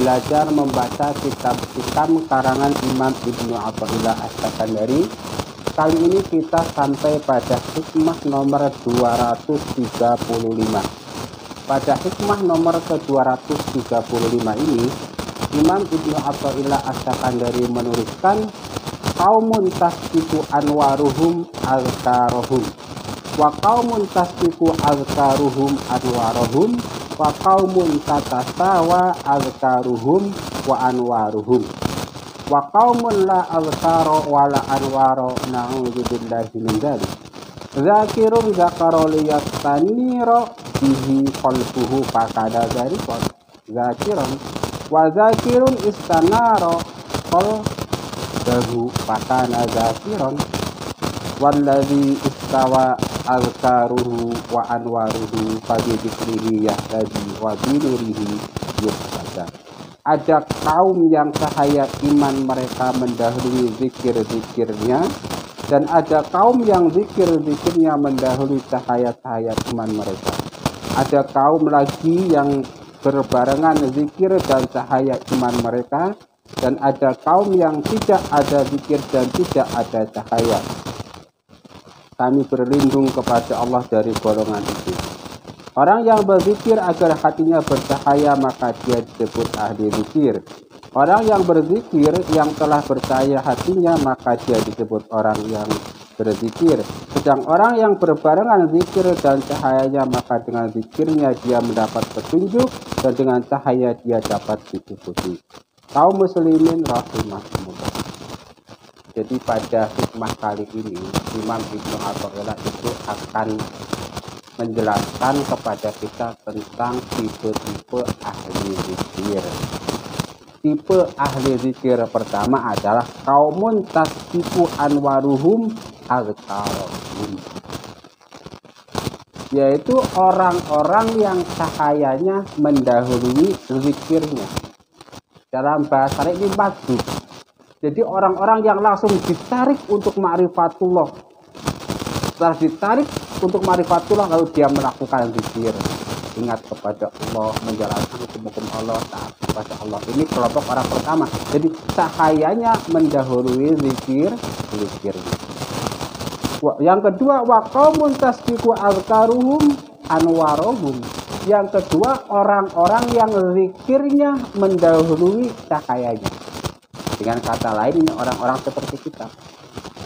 belajar membaca kitab-kitab karangan Imam Ibnu Athaillah As-Sakandari. Kali ini kita sampai pada hikmah nomor 235. Pada hikmah nomor ke-235 ini, Imam Ibnu Athaillah As-Sakandari menuliskan kaumun tasbiku anwaruhum azkarohum wa kaumun tasbiku azkaruhum anwarohum wa qaumun tatasawa azkaruhum wa anwaruhum. Wa qaumun la azkara wa la anwara na'udzu billahi min dzalik. Zakirun zakara liyastanira bihi qalbuhu fakada dzalika zakirun wa zakirun istanara qalbuhu fakana zakirun. Walladhi istawa azkaruhu wa anwaruhu fadi dzikrihi yahtadi wa binurihi ada kaum yang cahaya iman mereka mendahului zikir-zikirnya dan ada kaum yang zikir-zikirnya mendahului cahaya-cahaya iman mereka. Ada kaum lagi yang berbarengan zikir dan cahaya iman mereka dan ada kaum yang tidak ada zikir dan tidak ada cahaya kami berlindung kepada Allah dari golongan itu. Orang yang berzikir agar hatinya bercahaya maka dia disebut ahli zikir. Orang yang berzikir yang telah percaya hatinya maka dia disebut orang yang berzikir. Sedang orang yang berbarengan zikir dan cahayanya maka dengan zikirnya dia mendapat petunjuk dan dengan cahaya dia dapat diikuti. Kaum muslimin rahimahumullah. Jadi pada hikmah kali ini Imam Ibnu Athaillah itu akan menjelaskan kepada kita tentang tipe-tipe ahli zikir. Tipe ahli zikir pertama adalah kaumun tasbiku anwaruhum azkarohum. Yaitu orang-orang yang cahayanya mendahului zikirnya. Dalam bahasa ini bagus jadi orang-orang yang langsung ditarik untuk ma'rifatullah. Setelah ditarik untuk ma'rifatullah lalu dia melakukan zikir. Ingat kepada Allah, menjalankan hukum-hukum Allah, taat kepada Allah. Ini kelompok orang pertama. Jadi cahayanya mendahului zikir, zikirnya. Yang kedua, wa qaumun tasbiqu anwarohum. Yang kedua, orang-orang yang zikirnya mendahului cahayanya. Dengan kata lain ini orang-orang seperti kita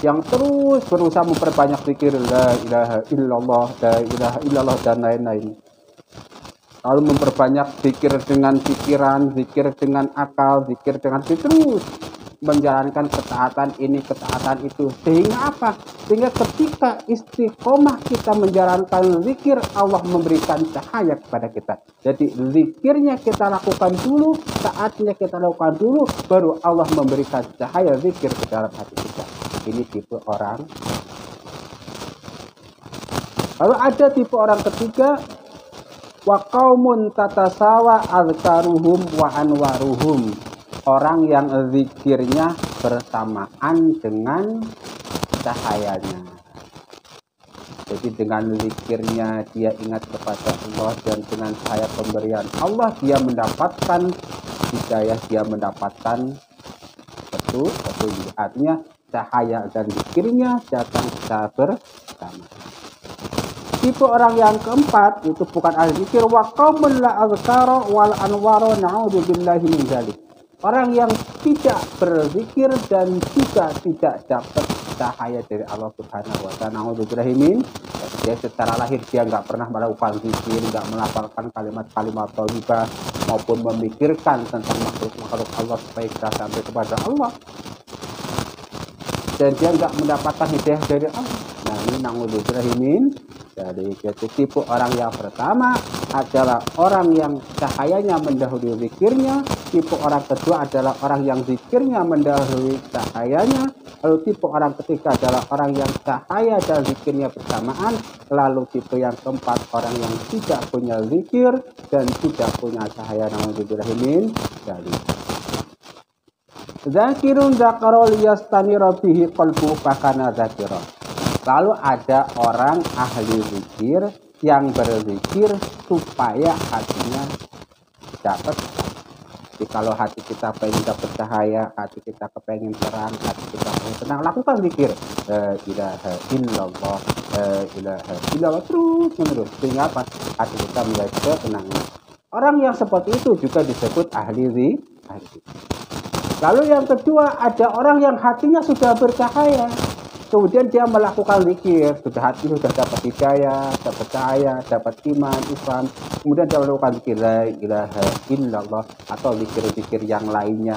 yang terus berusaha memperbanyak zikir la ilaha illallah, la ilaha illallah dan lain-lain. Lalu memperbanyak zikir dengan pikiran, zikir dengan akal, zikir dengan terus menjalankan ketaatan ini, ketaatan itu. Sehingga apa? Sehingga ketika istiqomah kita menjalankan zikir, Allah memberikan cahaya kepada kita. Jadi zikirnya kita lakukan dulu, saatnya kita lakukan dulu, baru Allah memberikan cahaya zikir ke dalam hati kita. Ini tipe orang. Lalu ada tipe orang ketiga, wa qaumun tatasawa azkaruhum wa anwaruhum orang yang zikirnya bersamaan dengan cahayanya. Jadi dengan zikirnya dia ingat kepada Allah dan dengan cahaya pemberian Allah dia mendapatkan hidayah, dia mendapatkan betul betul artinya cahaya dan zikirnya datang secara bersama. Tipe orang yang keempat itu bukan ahli zikir wa qaumun la azkara wal anwara na'udzubillahi min dzalik Orang yang tidak berzikir dan juga tidak dapat cahaya dari Allah Subhanahu wa taala. Dia secara lahir dia nggak pernah melakukan zikir, nggak melafalkan kalimat-kalimat thayyibah maupun memikirkan tentang makhluk-makhluk Allah supaya kita sampai kepada Allah. Dan dia nggak mendapatkan hidayah dari Allah. Nah ini nauzubillahimin. Dari tipe orang yang pertama adalah orang yang cahayanya mendahului zikirnya tipe orang kedua adalah orang yang zikirnya mendahului cahayanya. Lalu tipe orang ketiga adalah orang yang cahaya dan zikirnya bersamaan. Lalu tipe yang keempat orang yang tidak punya zikir dan tidak punya cahaya namun min dari Zakirun zakarol yastanira bihi qalbu fakana zakirah. Lalu ada orang ahli zikir yang berzikir supaya hatinya dapat jadi kalau hati kita pengen dapat cahaya, hati kita kepengen terang, hati kita pengen tenang, lakukan zikir. La ilaha illallah, la ilaha illallah terus menerus. Sehingga apa? Hati kita mulai ketenangan. Orang yang seperti itu juga disebut ahli zikir. Lalu yang kedua ada orang yang hatinya sudah bercahaya kemudian dia melakukan zikir. Sudah hati sudah dapat hidayah dapat cahaya dapat iman Islam kemudian dia melakukan zikir la ilaha illallah atau zikir-zikir yang lainnya.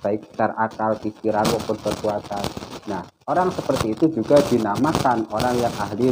Baik secara akal pikiran maupun perbuatan. Nah orang seperti itu juga dinamakan orang yang ahli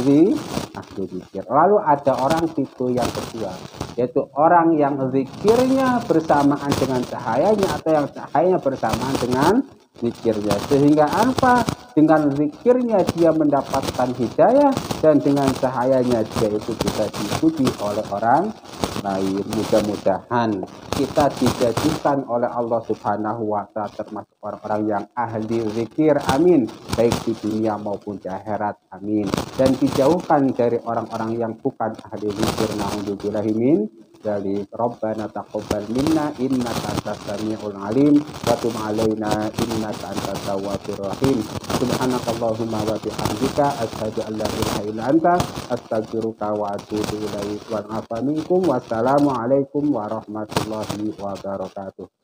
ahli zikir. Lalu ada orang tipe yang kedua yaitu orang yang zikirnya bersamaan dengan cahayanya atau yang cahayanya bersamaan dengan zikirnya. Sehingga apa dengan zikirnya dia mendapatkan hidayah dan dengan cahayanya dia itu bisa diikuti oleh orang lain. Mudah-mudahan kita dijadikan oleh Allah Subhanahu wa taala termasuk orang-orang yang ahli zikir. Amin. Baik di dunia maupun di akhirat. Amin. Dan dijauhkan dari orang-orang yang bukan ahli zikir. Nauzubillahimin dari Rabbana taqabbal minna innaka antas samiul alim wa tub alaina innaka tawwabur rahim subhanakallahumma wa bihamdika asyhadu an la ilaha illa anta astaghfiruka wa atubu ilaik. Wa afa minkum wassalamu alaikum warahmatullahi wabarakatuh